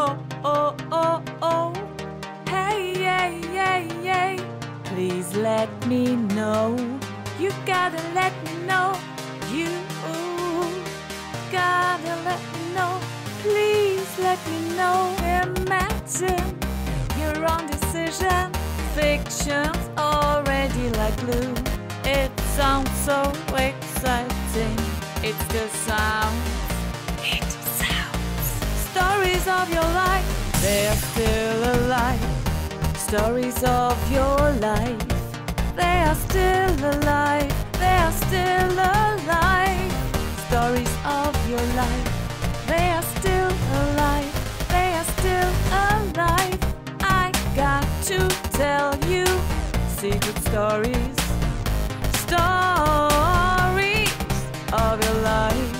Oh, oh, oh, oh. Hey, hey, hey, hey. Please let me know. You gotta let me know. You gotta let me know. Please let me know. Imagine your own decision. Fiction's already like glue. It sounds so exciting. It's the sound. Of your life, they are still alive. Stories of your life, they are still alive. They are still alive. Stories of your life, they are still alive. They are still alive. I got to tell you secret stories. Stories of your life,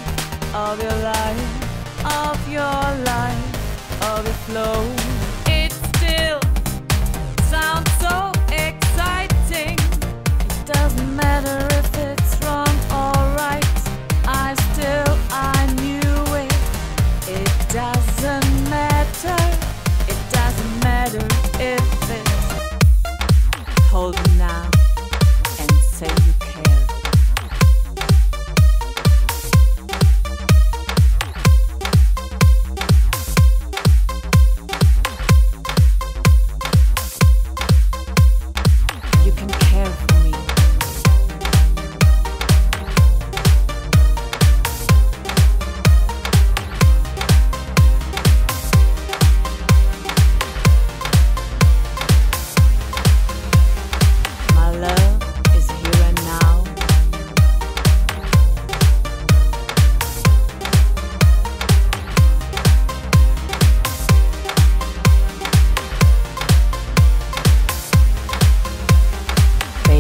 of your life, of your life, flow.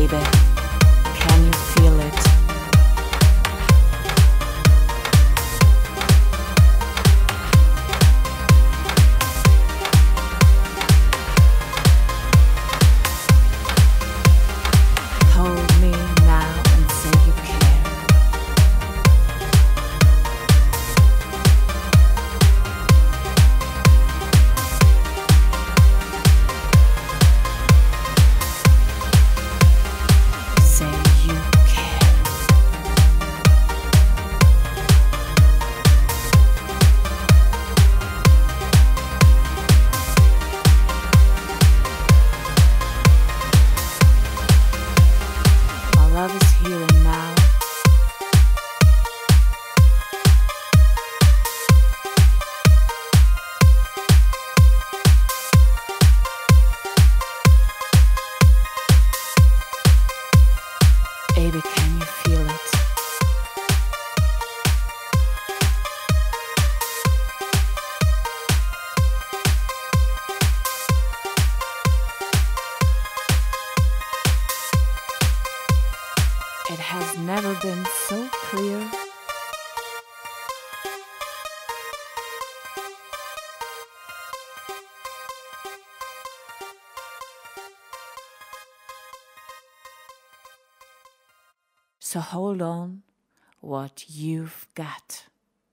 Baby, Baby, can you feel it? It has never been so clear. So hold on what you've got.